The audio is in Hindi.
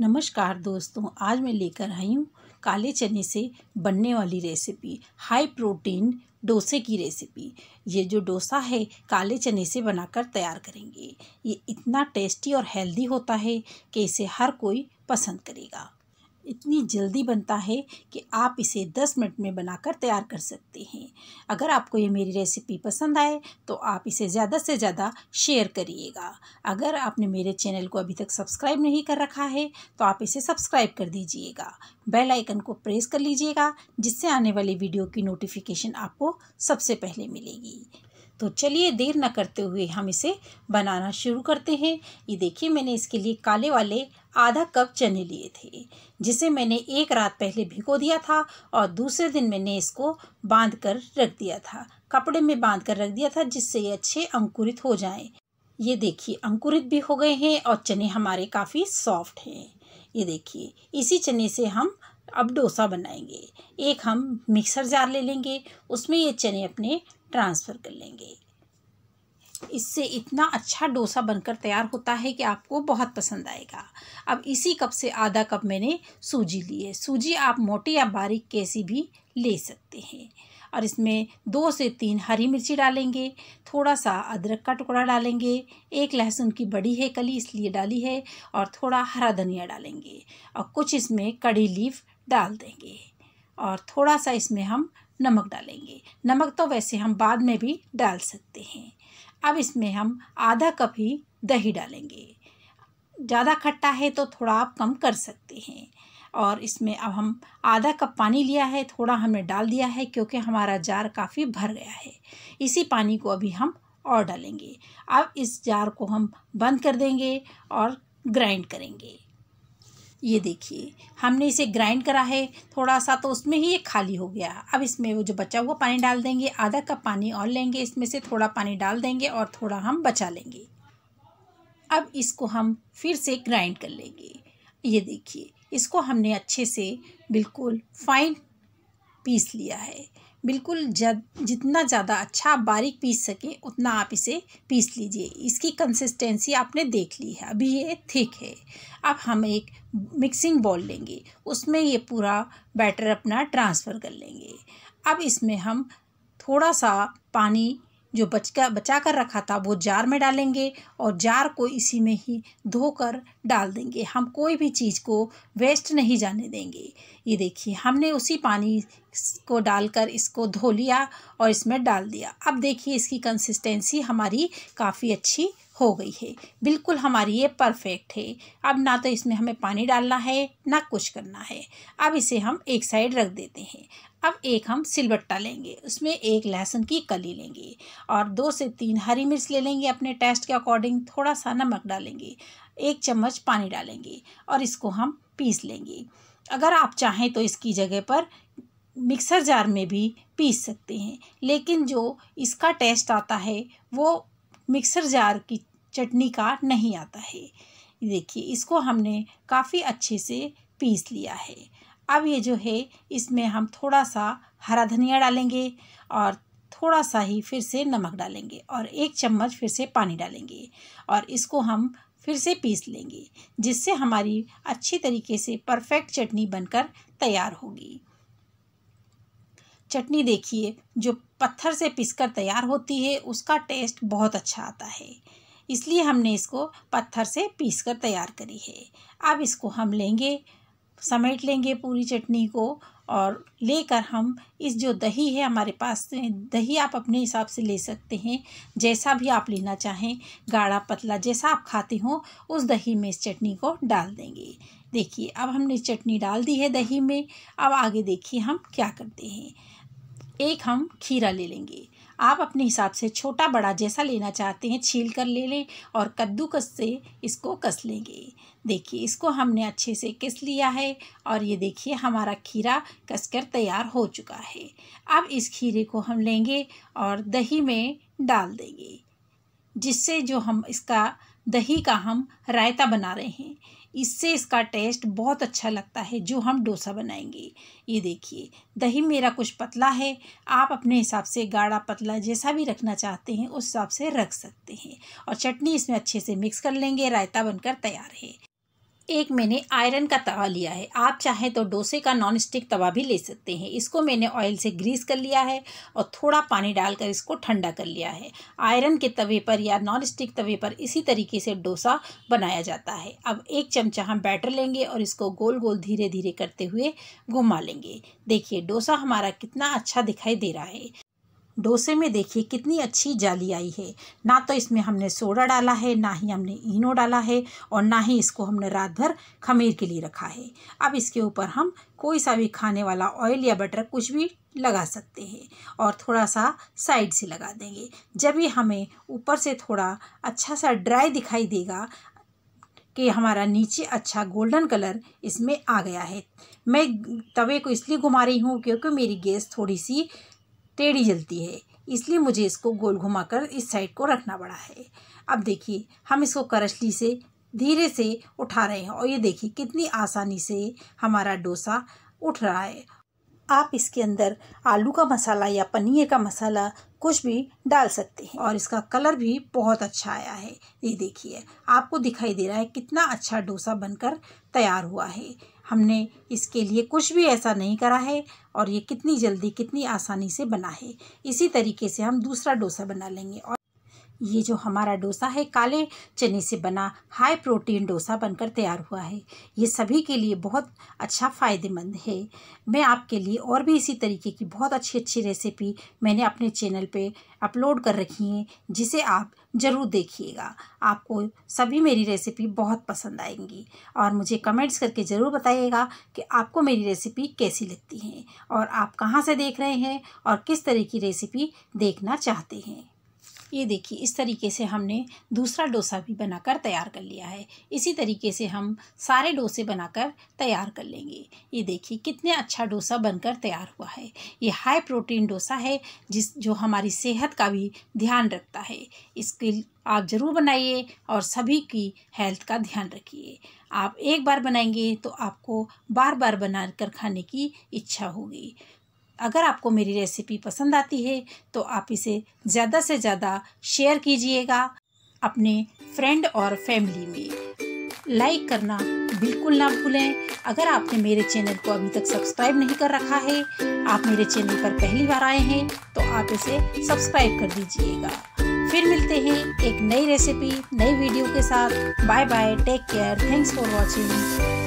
नमस्कार दोस्तों, आज मैं लेकर आई हूँ काले चने से बनने वाली रेसिपी हाई प्रोटीन डोसे की रेसिपी ये जो डोसा है, काले चने से बनाकर तैयार करेंगे। ये इतना टेस्टी और हेल्दी होता है कि इसे हर कोई पसंद करेगा। इतनी जल्दी बनता है कि आप इसे दस मिनट में बनाकर तैयार कर सकते हैं। अगर आपको ये मेरी रेसिपी पसंद आए तो आप इसे ज़्यादा से ज़्यादा शेयर करिएगा। अगर आपने मेरे चैनल को अभी तक सब्सक्राइब नहीं कर रखा है तो आप इसे सब्सक्राइब कर दीजिएगा। बेल आइकन को प्रेस कर लीजिएगा, जिससे आने वाली वीडियो की नोटिफिकेशन आपको सबसे पहले मिलेगी। तो चलिए देर न करते हुए हम इसे बनाना शुरू करते हैं। ये देखिए, मैंने इसके लिए काले वाले आधा कप चने लिए थे, जिसे मैंने एक रात पहले भिगो दिया था और दूसरे दिन मैंने इसको बाँध कर रख दिया था। कपड़े में बाँध कर रख दिया था जिससे ये अच्छे अंकुरित हो जाएँ। ये देखिए, अंकुरित भी हो गए हैं और चने हमारे काफ़ी सॉफ्ट हैं। ये देखिए, इसी चने से हम अब डोसा बनाएँगे। एक हम मिक्सर जार ले लेंगे, उसमें ये चने अपने ट्रांसफ़र कर लेंगे। इससे इतना अच्छा डोसा बनकर तैयार होता है कि आपको बहुत पसंद आएगा। अब इसी कप से आधा कप मैंने सूजी ली है। सूजी आप मोटी या बारीक कैसी भी ले सकते हैं। और इसमें दो से तीन हरी मिर्ची डालेंगे थोड़ा सा अदरक का टुकड़ा डालेंगे, एक लहसुन की बड़ी है कली इसलिए डाली है, और थोड़ा हरा धनिया डालेंगे, और कुछ इसमें कड़ी लीफ डाल देंगे, और थोड़ा सा इसमें हम नमक डालेंगे। नमक तो वैसे हम बाद में भी डाल सकते हैं। अब इसमें हम आधा कप ही दही डालेंगे। ज़्यादा खट्टा है तो थोड़ा आप कम कर सकते हैं। और इसमें अब हम आधा कप पानी लिया है, थोड़ा हमने डाल दिया है क्योंकि हमारा जार काफ़ी भर गया है। इसी पानी को अभी हम और डालेंगे। अब इस जार को हम बंद कर देंगे और ग्राइंड करेंगे। ये देखिए, हमने इसे ग्राइंड करा है थोड़ा सा तो उसमें ही ये खाली हो गया। अब इसमें वो जो बचा हुआ पानी डाल देंगे, आधा कप पानी और लेंगे, इसमें से थोड़ा पानी डाल देंगे और थोड़ा हम बचा लेंगे। अब इसको हम फिर से ग्राइंड कर लेंगे। ये देखिए, इसको हमने अच्छे से बिल्कुल फाइन पीस लिया है। बिल्कुल जितना ज़्यादा अच्छा आप बारीक पीस सकें, उतना आप इसे पीस लीजिए। इसकी कंसिस्टेंसी आपने देख ली है। अभी ये थिक है। अब हम एक मिक्सिंग बॉल लेंगे। उसमें ये पूरा बैटर अपना ट्रांसफ़र कर लेंगे। अब इसमें हम थोड़ा सा पानी जो बचका बचा कर रखा था, वो जार में डालेंगे और जार को इसी में ही धोकर डाल देंगे। हम कोई भी चीज़ को वेस्ट नहीं जाने देंगे। ये देखिए, हमने उसी पानी को डालकर इसको धो लिया और इसमें डाल दिया। अब देखिए, इसकी कंसिस्टेंसी हमारी काफ़ी अच्छी हो गई है। बिल्कुल हमारी ये परफेक्ट है। अब ना तो इसमें हमें पानी डालना है, ना कुछ करना है। अब इसे हम एक साइड रख देते हैं। अब एक हम सिलबट्टा लेंगे। उसमें एक लहसुन की कली लेंगे और दो से तीन हरी मिर्च ले लेंगे अपने टेस्ट के अकॉर्डिंग थोड़ा सा नमक डालेंगे। एक चम्मच पानी डालेंगे और इसको हम पीस लेंगे। अगर आप चाहें तो इसकी जगह पर मिक्सर जार में भी पीस सकते हैं। लेकिन जो इसका टेस्ट आता है, वो मिक्सर जार की चटनी का नहीं आता है। देखिए, इसको हमने काफ़ी अच्छे से पीस लिया है। अब ये जो है, इसमें हम थोड़ा सा हरा धनिया डालेंगे और थोड़ा सा ही फिर से नमक डालेंगे और एक चम्मच फिर से पानी डालेंगे और इसको हम फिर से पीस लेंगे, जिससे हमारी अच्छी तरीके से परफेक्ट चटनी बनकर तैयार होगी। चटनी देखिए, जो पत्थर से पिसकर तैयार होती है, उसका टेस्ट बहुत अच्छा आता है। इसलिए हमने इसको पत्थर से पीस कर तैयार करी है। अब इसको हम लेंगे, समेट लेंगे पूरी चटनी को और लेकर हम इस जो दही है हमारे पास, दही आप अपने हिसाब से ले सकते हैं। जैसा भी आप लेना चाहें, गाढ़ा, पतला, जैसा आप खाते हो, उस दही में इस चटनी को डाल देंगे। देखिए, अब हमने चटनी डाल दी है दही में। अब आगे देखिए हम क्या करते हैं। एक हम खीरा ले लेंगे। आप अपने हिसाब से छोटा, बड़ा जैसा लेना चाहते हैं, छील कर ले लें और कद्दूकस से इसको कस लेंगे। देखिए, इसको हमने अच्छे से किस लिया है और ये देखिए, हमारा खीरा कसकर तैयार हो चुका है। अब इस खीरे को हम लेंगे और दही में डाल देंगे, जिससे जो हम इसका, दही का हम रायता बना रहे हैं। इससे इसका टेस्ट बहुत अच्छा लगता है जो हम डोसा बनाएँगे। ये देखिए, दही मेरा कुछ पतला है, आप अपने हिसाब से गाढ़ा पतला जैसा भी रखना चाहते हैं उस हिसाब से रख सकते हैं। और चटनी इसमें अच्छे से मिक्स कर लेंगे, रायता बनकर तैयार है। एक मैंने आयरन का तवा लिया है। आप चाहें तो डोसे का नॉन स्टिक तवा भी ले सकते हैं। इसको मैंने ऑयल से ग्रीस कर लिया है और थोड़ा पानी डालकर इसको ठंडा कर लिया है। आयरन के तवे पर या नॉन स्टिक तवे पर इसी तरीके से डोसा बनाया जाता है। अब एक चमचा हम बैटर लेंगे और इसको गोल गोल धीरे धीरे करते हुए घुमा लेंगे। देखिए, डोसा हमारा कितना अच्छा दिखाई दे रहा है। डोसे में देखिए कितनी अच्छी जाली आई है। ना तो इसमें हमने सोडा डाला है, ना ही हमने इनो डाला है और ना ही इसको हमने रात भर खमीर के लिए रखा है। अब इसके ऊपर हम कोई सा भी खाने वाला ऑयल या बटर कुछ भी लगा सकते हैं और थोड़ा सा साइड से लगा देंगे। जब ये हमें ऊपर से थोड़ा अच्छा सा ड्राई दिखाई देगा कि हमारा नीचे अच्छा गोल्डन कलर इसमें आ गया है। मैं तवे को इसलिए घुमा रही हूँ क्योंकि मेरी गैस थोड़ी सी टेढ़ी जलती है। इसलिए मुझे इसको गोल घुमाकर इस साइड को रखना पड़ा है। अब देखिए, हम इसको करछली से धीरे से उठा रहे हैं और ये देखिए कितनी आसानी से हमारा डोसा उठ रहा है। आप इसके अंदर आलू का मसाला या पनीर का मसाला कुछ भी डाल सकते हैं और इसका कलर भी बहुत अच्छा आया है। ये देखिए, आपको दिखाई दे रहा है कितना अच्छा डोसा बनकर तैयार हुआ है। हमने इसके लिए कुछ भी ऐसा नहीं करा है और ये कितनी जल्दी, कितनी आसानी से बना है। इसी तरीके से हम दूसरा डोसा बना लेंगे और ये जो हमारा डोसा है, काले चने से बना हाई प्रोटीन डोसा बनकर तैयार हुआ है। ये सभी के लिए बहुत अच्छा फ़ायदेमंद है। मैं आपके लिए और भी इसी तरीके की बहुत अच्छी अच्छी रेसिपी मैंने अपने चैनल पे अपलोड कर रखी हैं, जिसे आप ज़रूर देखिएगा। आपको सभी मेरी रेसिपी बहुत पसंद आएँगी और मुझे कमेंट्स करके ज़रूर बताइएगा कि आपको मेरी रेसिपी कैसी लगती है और आप कहाँ से देख रहे हैं और किस तरह की रेसिपी देखना चाहते हैं। ये देखिए, इस तरीके से हमने दूसरा डोसा भी बनाकर तैयार कर लिया है। इसी तरीके से हम सारे डोसे बनाकर तैयार कर लेंगे। ये देखिए, कितने अच्छा डोसा बनकर तैयार हुआ है। ये हाई प्रोटीन डोसा है, जिस, जो हमारी सेहत का भी ध्यान रखता है। इसके आप ज़रूर बनाइए और सभी की हेल्थ का ध्यान रखिए। आप एक बार बनाएँगे तो आपको बार बार बनाकर खाने की इच्छा होगी। अगर आपको मेरी रेसिपी पसंद आती है तो आप इसे ज़्यादा से ज़्यादा शेयर कीजिएगा अपने फ्रेंड और फैमिली में। लाइक करना बिल्कुल ना भूलें। अगर आपने मेरे चैनल को अभी तक सब्सक्राइब नहीं कर रखा है, आप मेरे चैनल पर पहली बार आए हैं तो आप इसे सब्सक्राइब कर दीजिएगा। फिर मिलते हैं एक नई रेसिपी नई वीडियो के साथ। Bye bye take care thanks for watching